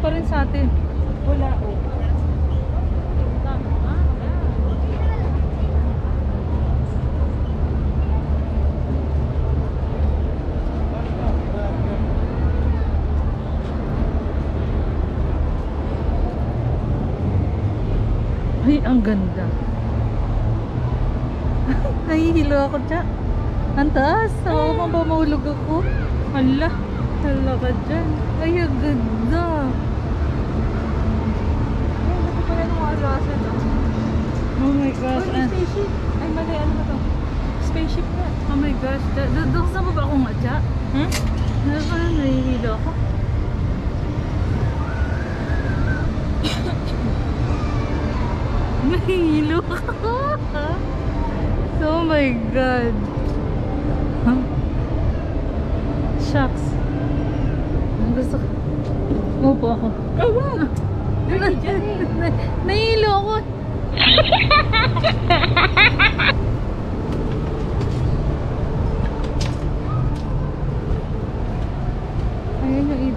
Pa rin sa atin. Wala oh. Ay, ang ganda. Nahihilo ako dyan. Ang taas. Ako pa ba mahulog ako? Hala. Hala ka dyan. Ay, ang ganda. Ay, hindi alasan ah. Oh my gosh. Oh, ah. spaceship. Ay, mali. Ano ba to? Spaceship nga. Oh my gosh. Doon sa baba ako nga dyan. Hmm? Ano ba? Nahihilo ako. Nahihilo ako. oh my god. Huh? Shucks. Gusto ko. Upo ako. Kawa! Ay, eh. Nahihilo ako. Ayan yung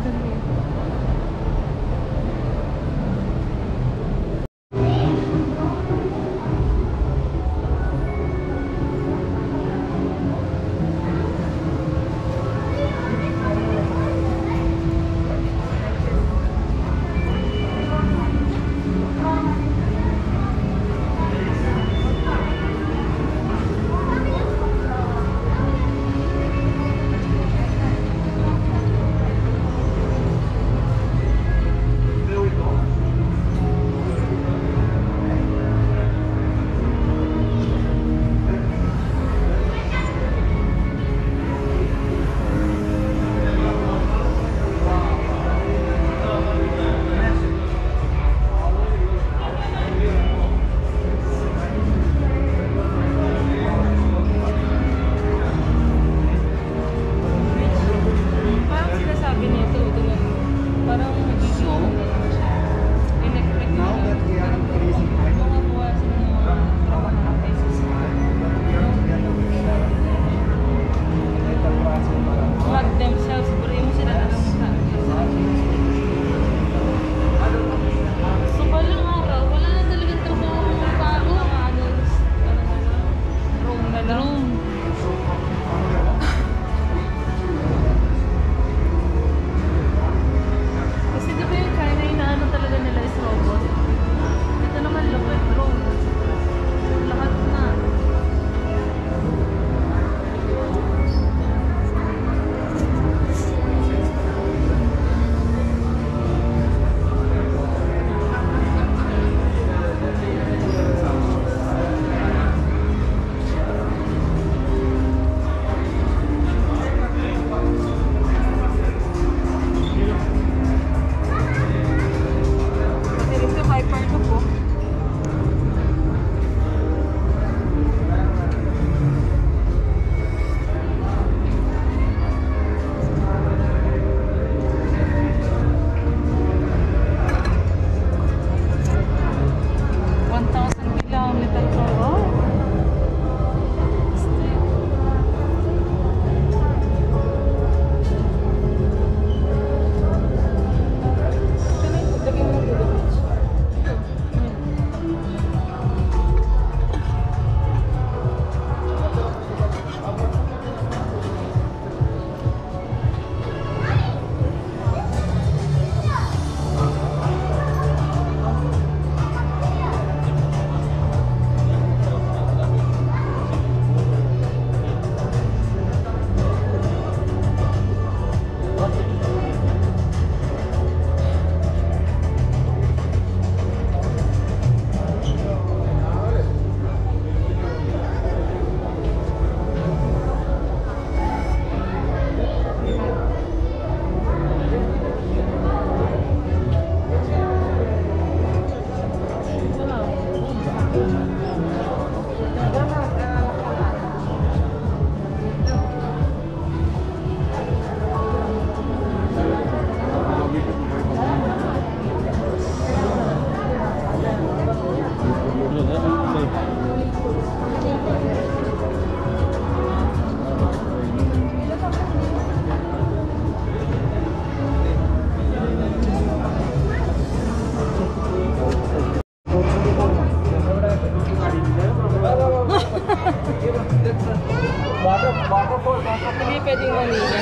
Hindi pwedeng Manila.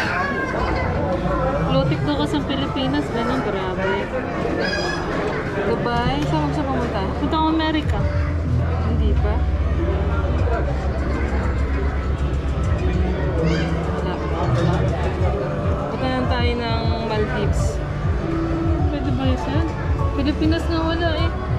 Lotik daw ka sa Pilipinas, ganun, grabe. Dubai, saan mo siya pumunta? Punta ko Amerika. Hindi pa. Wala. Punta lang tayo ng Maldives. Pwede ba yun? Pilipinas na wala eh.